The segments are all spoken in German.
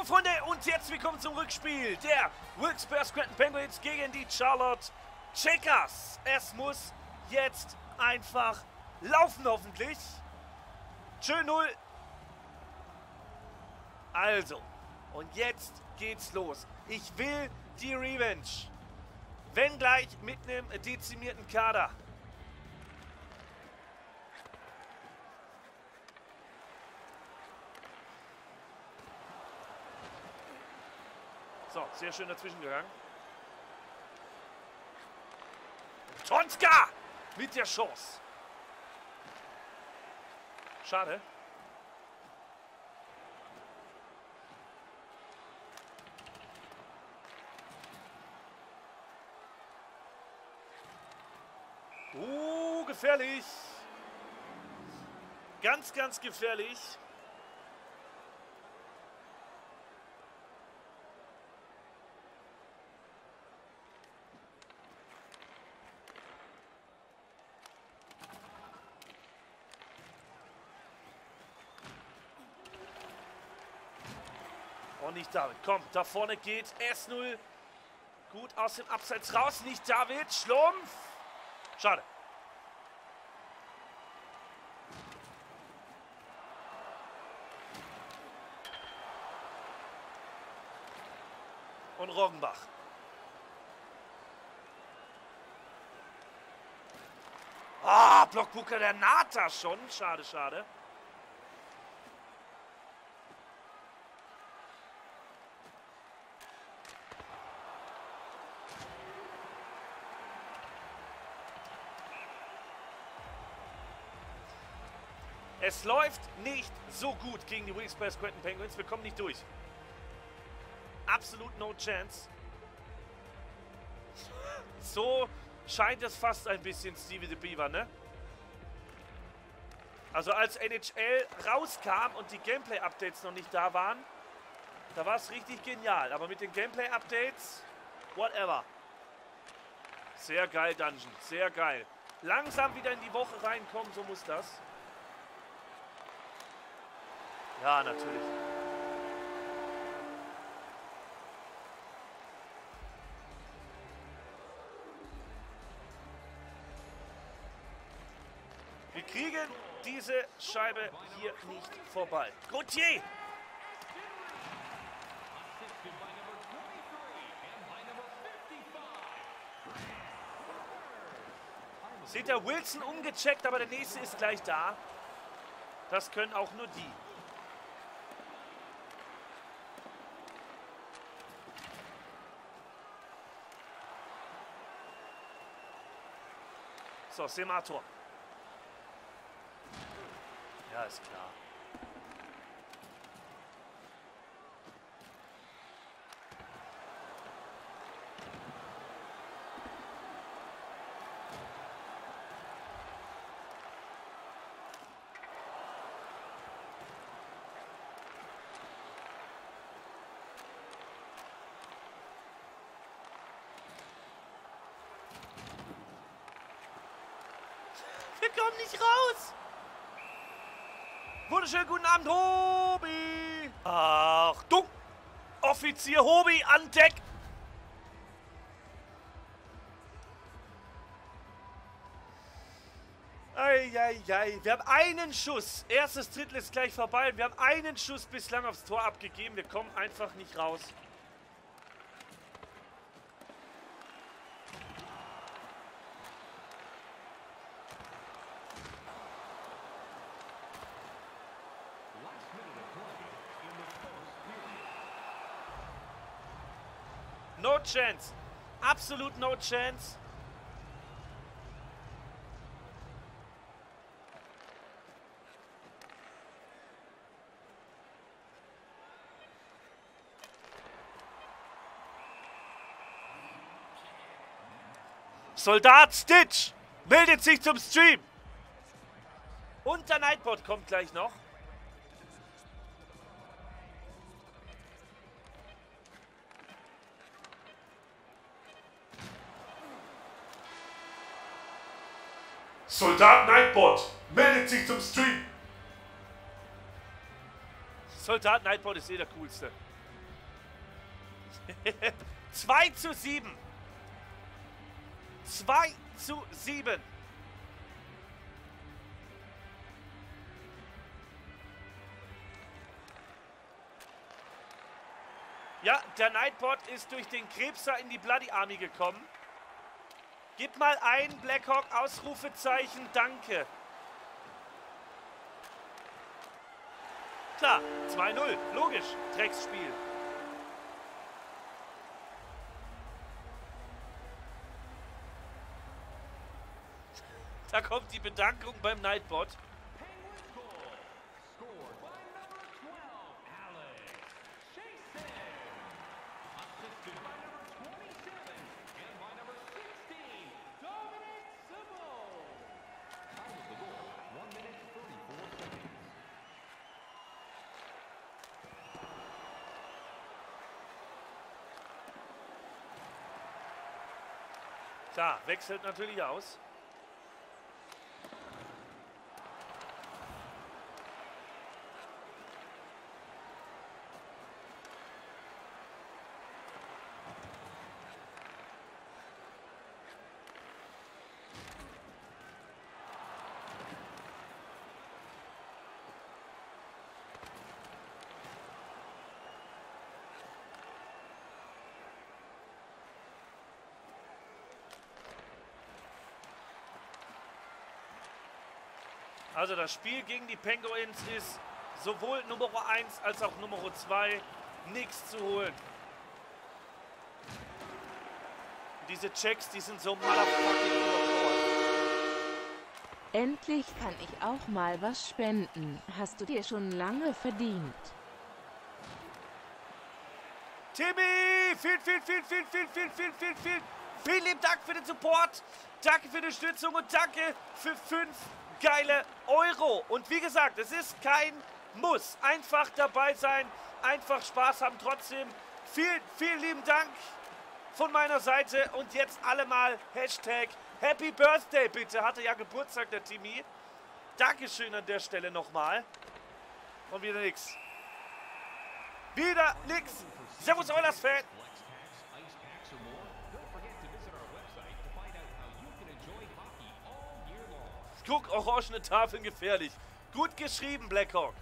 Morgen, Freunde, und jetzt willkommen zum Rückspiel der Wilkes-Barre Scranton Penguins gegen die Charlotte Checkers. Es muss jetzt einfach laufen, hoffentlich. Schön null. Also, und jetzt geht's los. Ich will die Revenge. Wenn gleich mit einem dezimierten Kader. So, sehr schön dazwischen gegangen. Tonska mit der Chance. Schade. Uh, gefährlich. Ganz, ganz gefährlich. Und nicht David. Komm, da vorne geht S0. Gut aus dem Abseits raus. Nicht David. Schlumpf. Schade. Und Roggenbach. Ah, Blockbucker, der naht da schon. Schade, schade. Es läuft nicht so gut gegen die Wilkes-Barre Scranton Penguins. Wir kommen nicht durch. Absolut no chance. So scheint es fast ein bisschen Stevie the Beaver, ne? Also als NHL rauskam und die Gameplay-Updates noch nicht da waren, da war es richtig genial. Aber mit den Gameplay-Updates, whatever. Sehr geil, Dungeon. Sehr geil. Langsam wieder in die Woche reinkommen, so muss das. Ja, natürlich. Wir kriegen diese Scheibe hier nicht vorbei. Gauthier! Seht ihr, Wilson umgecheckt, aber der nächste ist gleich da. Das können auch nur die. So, Semator. Ja, ist klar. Wir kommen nicht raus. Wunderschönen guten Abend, Hobi. Achtung. Offizier Hobi an Deck. Eieiei. Wir haben einen Schuss. Erstes Drittel ist gleich vorbei. Wir haben einen Schuss bislang aufs Tor abgegeben. Wir kommen einfach nicht raus. Chance. Absolut no chance. Soldat Stitch meldet sich zum Stream. Und der Nightbot kommt gleich noch. Soldat Nightbot meldet sich zum Stream. Soldat Nightbot ist eh der coolste. 2 zu 7. 2 zu 7. Ja, der Nightbot ist durch den Krebser in die Bloody Army gekommen. Gib mal ein, Blackhawk, Ausrufezeichen, danke. Klar, 2-0, logisch, Drecksspiel. Da kommt die Bedankung beim Nightbot. Klar, wechselt natürlich aus. Also das Spiel gegen die Penguins ist sowohl Nummer 1 als auch Nummer 2 nichts zu holen. Diese Checks, die sind so motherfucking. Endlich kann ich auch mal was spenden. Hast du dir schon lange verdient. Timmy! Vielen, vielen, vielen, vielen, vielen, vielen, vielen, vielen, vielen, vielen lieben Dank für den Support. Danke für die Unterstützung und danke für 5 geile Euro. Und wie gesagt, es ist kein Muss. Einfach dabei sein, einfach Spaß haben. Trotzdem vielen, vielen lieben Dank von meiner Seite. Und jetzt alle mal Hashtag Happy Birthday bitte. Hatte ja Geburtstag der Timmy. Dankeschön an der Stelle nochmal. Und wieder nix. Wieder nix. Servus Eulers Guck, orangene Tafeln gefährlich. Gut geschrieben, Blackhawk.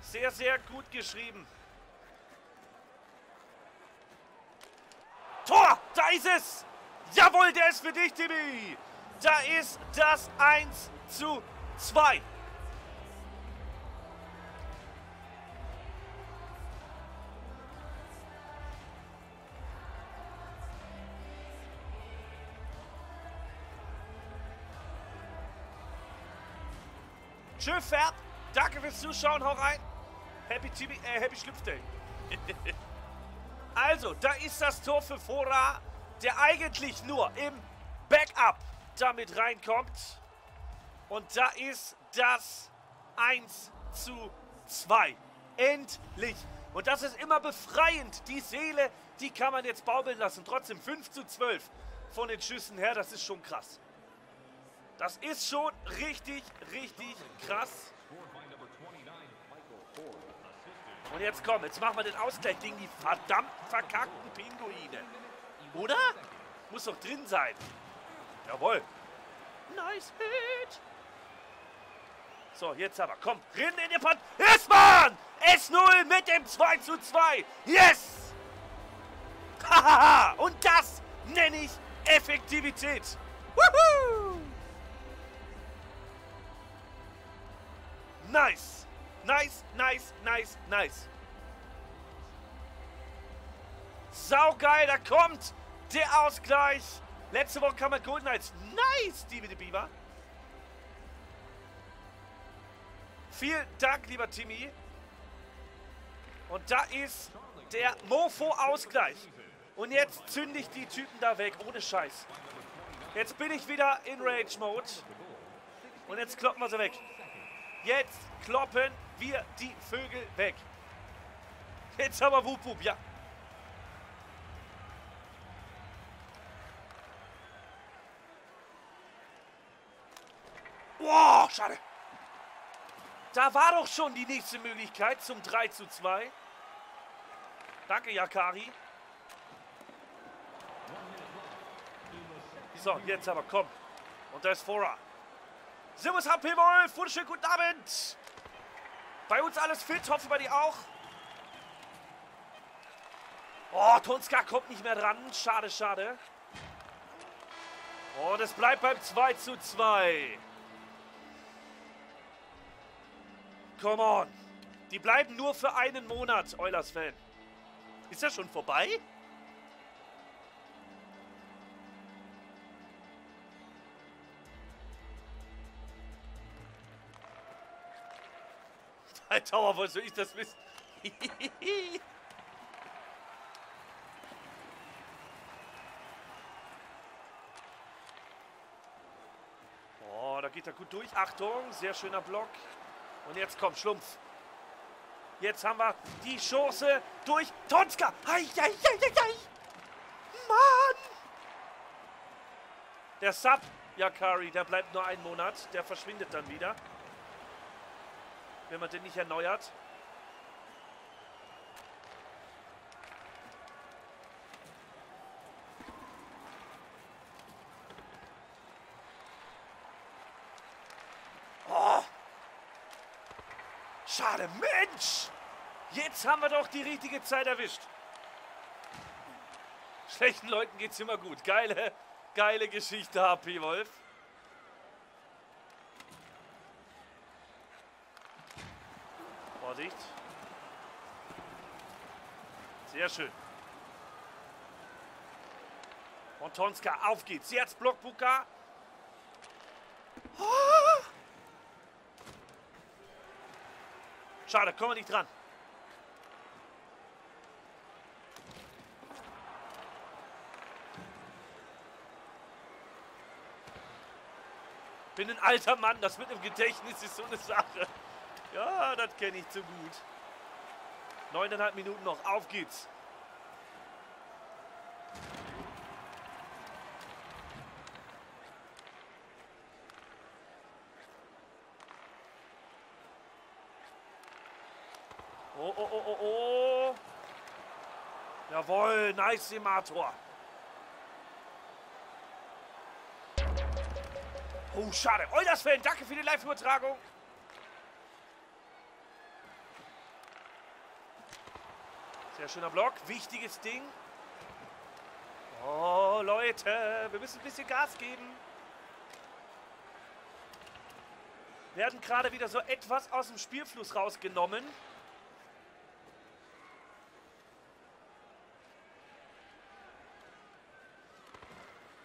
Sehr, sehr gut geschrieben. Tor! Da ist es! Jawohl, der ist für dich, Timmy! Da ist das 1 zu 2. Tschüss, Pferd. Danke fürs Zuschauen. Hau rein. Happy, TV, äh, Happy Schlüpfday. also, da ist das Tor für Fora, der eigentlich nur im Backup damit reinkommt. Und da ist das 1 zu 2. Endlich. Und das ist immer befreiend. Die Seele, die kann man jetzt baubeln lassen. Trotzdem 5 zu 12 von den Schüssen her. Das ist schon krass. Das ist schon richtig, richtig krass. Und jetzt komm, jetzt machen wir den Ausgleich gegen die verdammten verkackten Pinguine. Oder? Muss doch drin sein. Jawohl. Nice Hit. So, jetzt aber. Komm, rennen in den Pant. Mann! S0 mit dem 2 zu 2. Yes! Hahaha! Und das nenne ich Effektivität. Woohoo! Nice. Nice, nice, nice, nice. Saugeil, da kommt der Ausgleich. Letzte Woche kam er Golden Knights. Nice, Stevie de Beaver. Vielen Dank, lieber Timmy. Und da ist der Mofo-Ausgleich. Und jetzt zünde ich die Typen da weg, ohne Scheiß. Jetzt bin ich wieder in Rage-Mode. Und jetzt kloppen wir sie weg. Jetzt kloppen wir die Vögel weg. Jetzt aber Wup Wup, ja. Boah, schade. Da war doch schon die nächste Möglichkeit zum 3 zu 2. Danke, Yakari. So, jetzt aber, komm. Und da ist Fora. Servus HP Wolf, wunderschönen guten Abend. Bei uns alles fit, hoffen wir die auch. Oh, Tonska kommt nicht mehr dran. Schade, schade. Und es bleibt beim 2 zu 2. Come on. Die bleiben nur für einen Monat, Eulers-Fan. Ist das schon vorbei? Tower, wo soll ich das wissen? oh, da geht er gut durch. Achtung, sehr schöner Block. Und jetzt kommt Schlumpf. Jetzt haben wir die Chance durch Tonska. Ei, ei, ei. Mann! Der Sub, Yakari, der bleibt nur einen Monat. Der verschwindet dann wieder. Wenn man den nicht erneuert. Oh! Schade, Mensch! Jetzt haben wir doch die richtige Zeit erwischt. Schlechten Leuten geht's immer gut. Geile, geile Geschichte, HP Wolf. Vorsicht. Sehr schön. Und Tonska, auf geht's. Jetzt Blockbuka. Oh! Schade, kommen wir nicht dran. Bin ein alter Mann, das mit dem Gedächtnis ist so eine Sache. Ja, das kenne ich zu gut. Neuneinhalb Minuten noch, auf geht's. Oh, oh, oh, oh, oh. Jawohl, nice Simator. Oh, schade. Eulers-Fan, danke für die Live-Übertragung. Sehr schöner Block, wichtiges Ding. Oh, Leute, wir müssen ein bisschen Gas geben. Werden gerade wieder so etwas aus dem Spielfluss rausgenommen.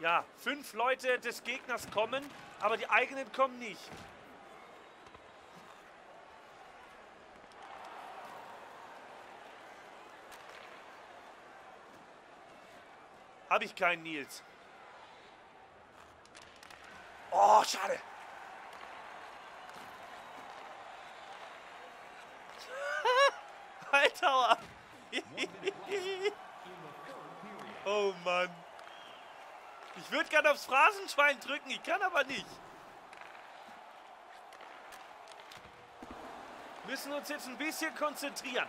Ja, fünf Leute des Gegners kommen, aber die eigenen kommen nicht. Habe ich keinen Nils. Oh, schade. Hightower. oh Mann. Ich würde gerne aufs Phrasenschwein drücken, ich kann aber nicht. Müssen uns jetzt ein bisschen konzentrieren.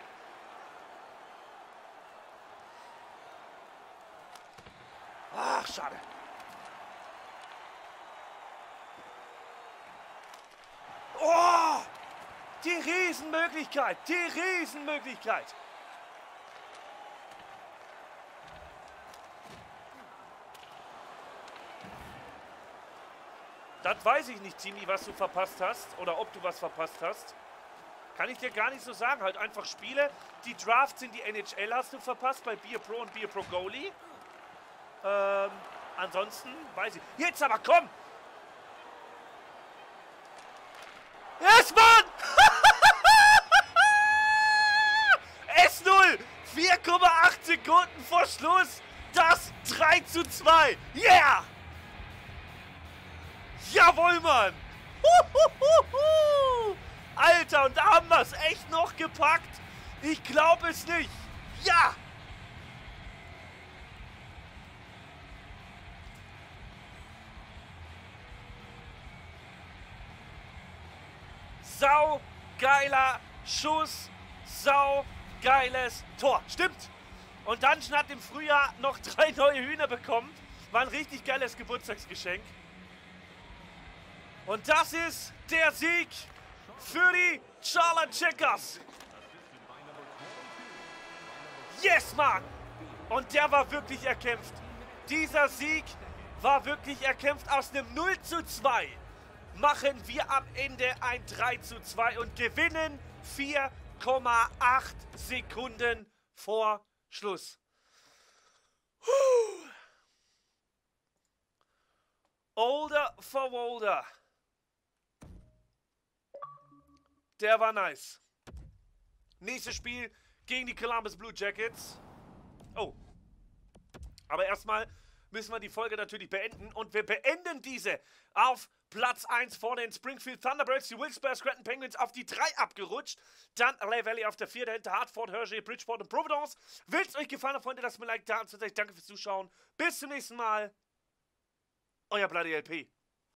Schade. Oh! Die Riesenmöglichkeit, die Riesenmöglichkeit. Das weiß ich nicht, Timi, was du verpasst hast oder ob du was verpasst hast. Kann ich dir gar nicht so sagen. Halt einfach Spiele. Die Drafts in die NHL hast du verpasst bei Beer Pro und Beer Pro Goalie. Ähm, ansonsten weiß ich. Jetzt aber komm! Yes, Mann! S0! 4,8 Sekunden vor Schluss! Das 3 zu 2! Yeah! Jawohl, Mann! Alter, und da haben wir es echt noch gepackt! Ich glaube es nicht! Ja! Sau geiler Schuss, sau geiles Tor. Stimmt. Und Dungeon hat im Frühjahr noch drei neue Hühner bekommen. War ein richtig geiles Geburtstagsgeschenk. Und das ist der Sieg für die Charlotte Checkers. Yes, Mann! Und der war wirklich erkämpft. Dieser Sieg war wirklich erkämpft. Aus einem 0 zu 2 machen wir am Ende ein 3 zu 2 und gewinnen 4,8 Sekunden vor Schluss. Puh. Older for Older. Der war nice. Nächstes Spiel gegen die Columbus Blue Jackets. Oh. Aber erstmal müssen wir die Folge natürlich beenden. Und wir beenden diese auf Platz 1 vor den Springfield Thunderbirds. Die Wilkes-Barre Scranton Penguins auf die 3 abgerutscht. Dann LA Valley auf der 4, dahinter Hartford, Hershey, Bridgeport und Providence. Wenn es euch gefallen hat, Freunde, lasst mir ein Like da. Und danke fürs Zuschauen. Bis zum nächsten Mal. Euer Bloody LP.